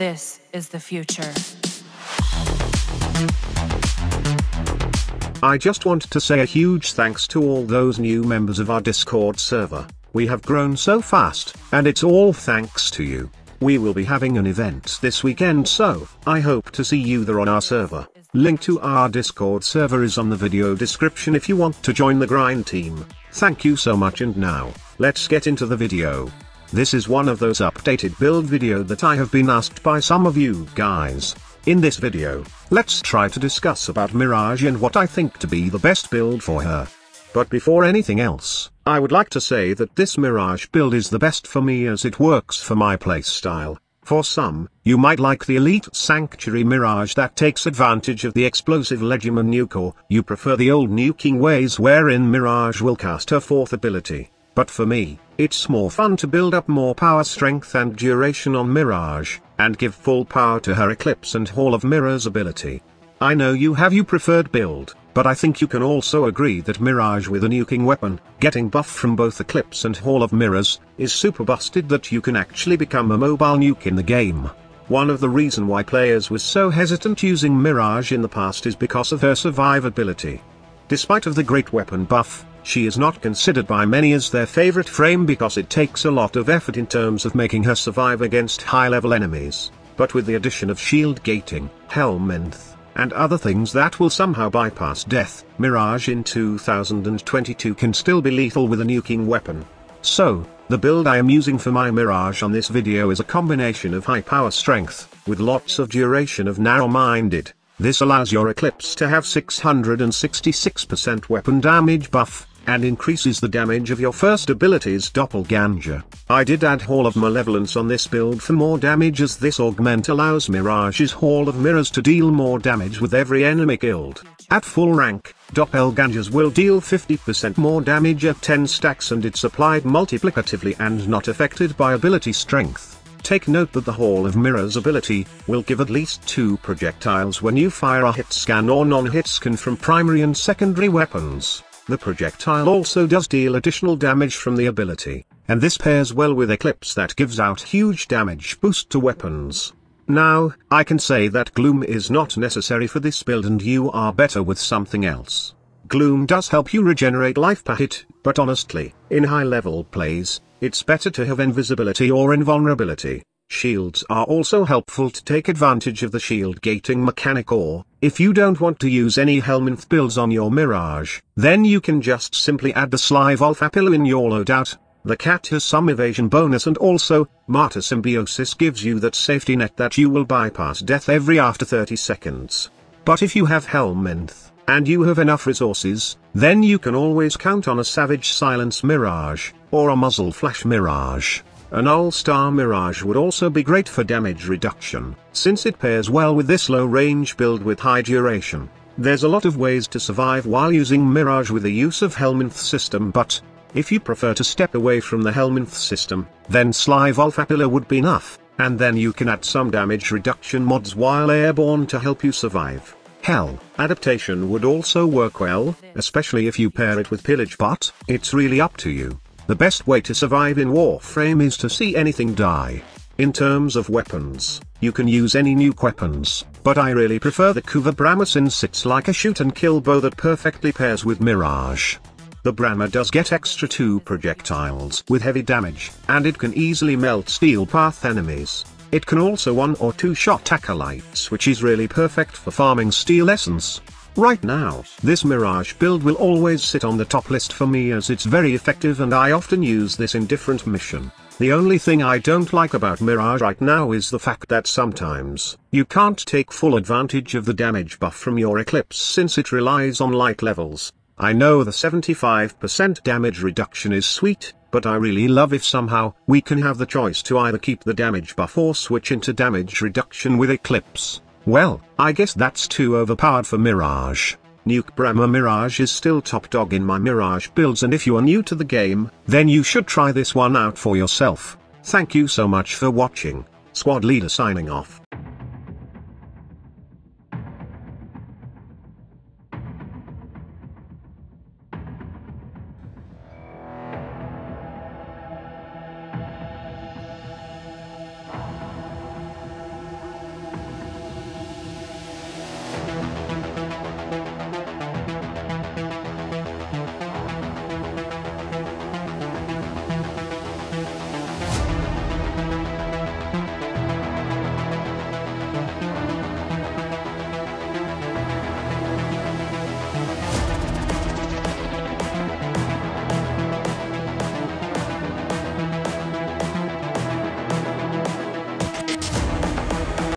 This is the future. I just want to say a huge thanks to all those new members of our Discord server. We have grown so fast, and it's all thanks to you. We will be having an event this weekend so, I hope to see you there on our server. Link to our Discord server is on the video description if you want to join the grind team. Thank you so much and now, let's get into the video. This is one of those updated build video that I have been asked by some of you guys. In this video, let's try to discuss about Mirage and what I think to be the best build for her. But before anything else, I would like to say that this Mirage build is the best for me as it works for my playstyle. For some, you might like the Elite Sanctuary Mirage that takes advantage of the explosive Legion nuke or you prefer the old nuking ways wherein Mirage will cast her fourth ability. But for me, it's more fun to build up more power strength and duration on Mirage, and give full power to her Eclipse and Hall of Mirrors ability. I know you have your preferred build, but I think you can also agree that Mirage with a nuking weapon, getting buff from both Eclipse and Hall of Mirrors, is super busted that you can actually become a mobile nuke in the game. One of the reason why players were so hesitant using Mirage in the past is because of her survivability. Despite of the great weapon buff, she is not considered by many as their favorite frame because it takes a lot of effort in terms of making her survive against high-level enemies, but with the addition of shield gating, Helminth, and other things that will somehow bypass death, Mirage in 2022 can still be lethal with a nuking weapon. So, the build I am using for my Mirage on this video is a combination of high power strength, with lots of duration of narrow-minded. This allows your Eclipse to have 666% weapon damage buff, and increases the damage of your first ability's doppelganger. I did add Hall of Malevolence on this build for more damage as this augment allows Mirage's Hall of Mirrors to deal more damage with every enemy killed. At full rank, doppelgangers will deal 50% more damage at 10 stacks and it's applied multiplicatively and not affected by ability strength. Take note that the Hall of Mirrors ability, will give at least two projectiles when you fire a hit scan or non-hit scan from primary and secondary weapons. The projectile also does deal additional damage from the ability, and this pairs well with Eclipse that gives out huge damage boost to weapons. Now, I can say that Gloom is not necessary for this build and you are better with something else. Gloom does help you regenerate life per hit, but honestly, in high level plays, it's better to have invisibility or invulnerability. Shields are also helpful to take advantage of the shield gating mechanic or, if you don't want to use any Helminth builds on your Mirage, then you can just simply add the Sly Vulpaphyla in your loadout. The cat has some evasion bonus and also, Martyr Symbiosis gives you that safety net that you will bypass death every after 30 seconds. But if you have Helminth, and you have enough resources, then you can always count on a Savage Silence Mirage, or a Muzzle Flash Mirage. An All-Star Mirage would also be great for damage reduction, since it pairs well with this low-range build with high duration. There's a lot of ways to survive while using Mirage with the use of Helminth system but, if you prefer to step away from the Helminth system, then Sly Vulpaphyla would be enough, and then you can add some damage reduction mods while airborne to help you survive. Hell, adaptation would also work well, especially if you pair it with pillage but, it's really up to you. The best way to survive in Warframe is to see anything die. In terms of weapons, you can use any nuke weapons, but I really prefer the Kuva Bramma since it's like a shoot and kill bow that perfectly pairs with Mirage. The Bramma does get extra 2 projectiles with heavy damage, and it can easily melt steel path enemies. It can also one or two shot acolytes which is really perfect for farming steel essence. Right now, this Mirage build will always sit on the top list for me as it's very effective and I often use this in different mission. The only thing I don't like about Mirage right now is the fact that sometimes, you can't take full advantage of the damage buff from your Eclipse since it relies on light levels. I know the 75% damage reduction is sweet, but I really love if somehow, we can have the choice to either keep the damage buff or switch into damage reduction with Eclipse. Well, I guess that's too overpowered for Mirage. Nuke Bramma Mirage is still top dog in my Mirage builds and if you are new to the game, then you should try this one out for yourself. Thank you so much for watching. Squad Leader signing off.